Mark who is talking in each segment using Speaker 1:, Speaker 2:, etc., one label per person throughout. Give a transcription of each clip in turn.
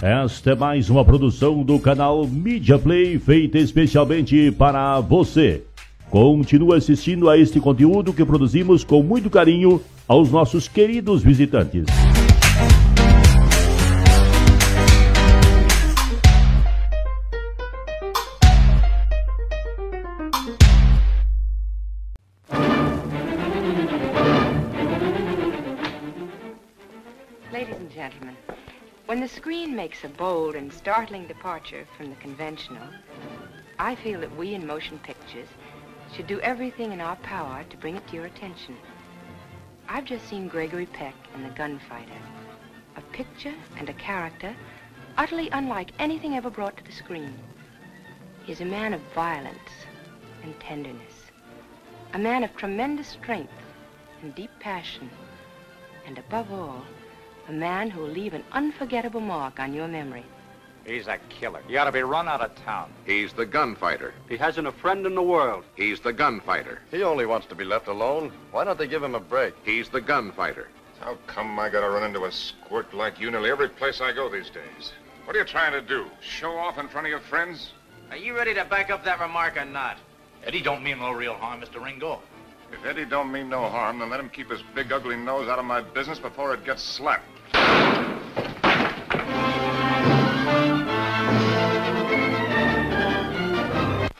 Speaker 1: Esta é mais uma produção do canal Media Play feita especialmente para você. Continue assistindo a este conteúdo que produzimos com muito carinho aos nossos queridos visitantes.
Speaker 2: Ladies and gentlemen, when the screen makes a bold and startling departure from the conventional, I feel that we in motion pictures should do everything in our power to bring it to your attention. I've just seen Gregory Peck in The Gunfighter, a picture and a character utterly unlike anything ever brought to the screen. He's a man of violence and tenderness, a man of tremendous strength and deep passion, and above all, a man who will leave an unforgettable mark on your memory.
Speaker 3: He's a killer. He ought to be run out of town.
Speaker 4: He's the gunfighter.
Speaker 5: He hasn't a friend in the world.
Speaker 4: He's the gunfighter.
Speaker 6: He only wants to be left alone. Why don't they give him a break?
Speaker 4: He's the gunfighter.
Speaker 7: How come I gotta run into a squirt like you nearly every place I go these days? What are you trying to do? Show off in front of your friends?
Speaker 3: Are you ready to back up that remark or not? Eddie don't mean no real harm, Mr. Ringo.
Speaker 7: If Eddie don't mean no harm, then let him keep his big ugly nose out of my business before it gets slapped.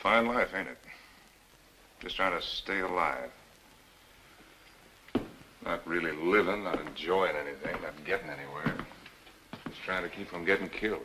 Speaker 7: Fine life, ain't it? Just trying to stay alive. Not really living, not enjoying anything, not getting anywhere. Just trying to keep from getting killed.